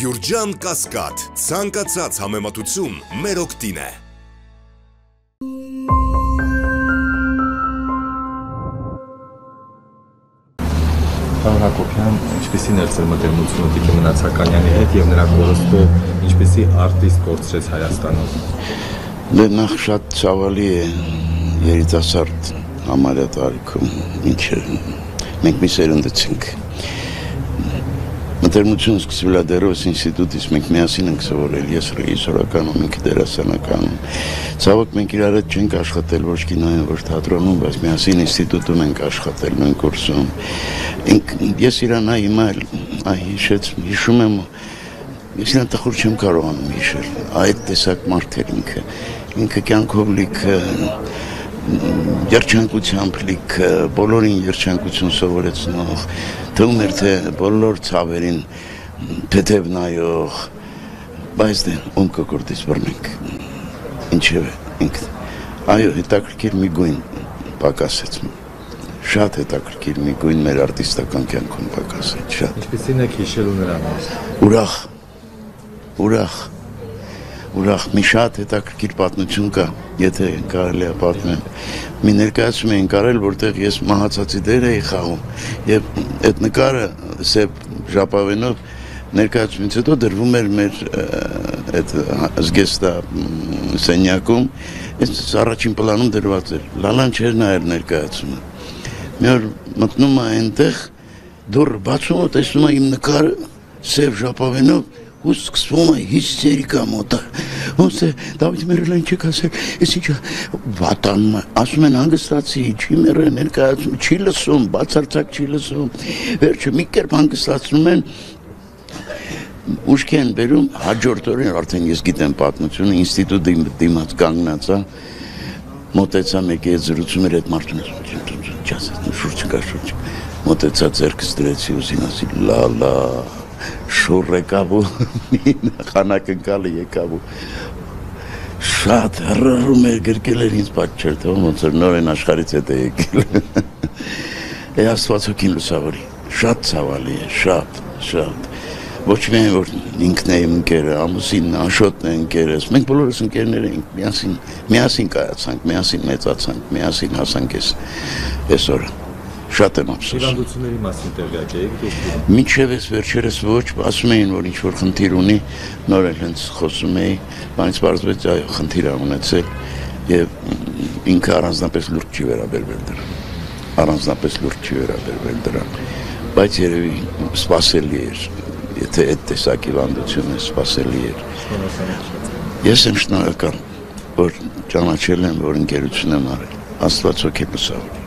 Գյուրջան Կասկադ, ցանկացած համեմատություն մեր օգտին է։ Պարոն Հակոբյան, ինչպեսին էր ձեր մտերմությունը Տիկին Մնացականյանի հետ եւ նրա կորստը ինչպեսի արտիստ կորցրեց Հայաստանում։ Դե նախ շատ ցավալի է երիտասարդ համարյա տարիքում ինչը մենք մի սերնդեցինք Մտերմություն սկսվել է դերոս ինստիտուտից, մենք միասին ենք սովորել, ես ռեժիսորականում, ինքը դերասանականում։ Ցավոք մենք իրար հետ չենք աշխատել ոչ կինոյում, ոչ թատրոնում, բայց միասին ինստիտուտում ենք աշխատել նույն կուրսում։ Ես իրանա հիմա էլ այ հիշեց, հիշում եմ Ես նա տխուր չեմ կարողանում հիշել։ Այդ տեսակ մարդ էր ինքը։ Ինքը կյանքով լիքը երջանկությամբ լիք բոլորին երջանկություն սովորեցնող թվում էր թե բոլոր ցավերին թեթև նայող բայց դե ում կկորտից բռնենք ինչև ինքն այո հետաքրքիր մի գույն պակասեց շատ հետաքրքիր մի գույն մեր արտիստական կյանքում պակասեց շատ ինչպեսին եք հիշելու նրան ուրախ ուրախ ուրախ մի շատ հետաքրքիր պատմություն կա, եթե կարելի է պատմել։ Մի ներկայացում էին կարել, որտեղ ես մահացածի դեր էի խաղում եւ այդ նկարը սեփ ժապավենով ներկայացումից հետո դրվում էր մեր այդ զգեստա սենյակում, այս առաջին պլանում դրված էր։ Լալան չէր նայել ներկայացումը։ Մի օր մտնում է այնտեղ դուր բացում ու տեսնում է իմ նկարը սև ժապավենով ու սկսվում է հիստերիկա մոտը։ Ոնց է Դավիթ Մերելյան չեք ասել, ես ինչա վատանում է, ասում են հանգստացի, չի մեռը ներկայացում, չի լսում, բացարձակ չի լսում։ Վերջը մի կերպ հանգստացնում են ուշքի են բերում հաջորդ օրին արդեն ես գիտեմ պատմությունը ինստիտուտի դիմաց կանգնած է մոտեցա մեկի հետ զրուցում էր այդ մարդուն ջազ շուրջ կա շուրջ մոտեցա ձերքս դրեցի ու զինասի լա լա շուռ եկավ ու խանակնկալը եկավ ու շատ հրռում էր գրկել էր ինձ պատճ չէր թվում ոնց որ նոր են աշխարից հետ է եկել է աստված հոգին լուսավորի շատ ցավալի է շատ շատ ոչ միայն որ ինքն է իմ ընկերը, ամուսինն, Աշոտն է ընկերս, մենք բոլորս ընկերներ ենք, միասին միասին կայացանք, միասին մեծացանք, միասին հասանք այս այսօրը շատ եմ ափսոս։ Իրանդությունների մասին տեղյակ եք։ Մինչև ես վերջերս ոչ, ասում էին, որ ինչ-որ խնդիր ունի, նոր էլ հենց խոսում էի, բանից բարձվեց այո, խնդիր ա ունեցել եւ ինքը առանձնապես լուրջ չի վերաբերվել դրան։ Առանձնապես լուրջ չի վերաբերվել դրան։ Բայց երևի սпасելի էր, եթե այդ տեսակ իրանդությունը սпасելի էր։ Ես եմ շնորհակալ, որ ճանաչել եմ, որ ընկերություն եմ արել։ Աստված հոգեբուսավ։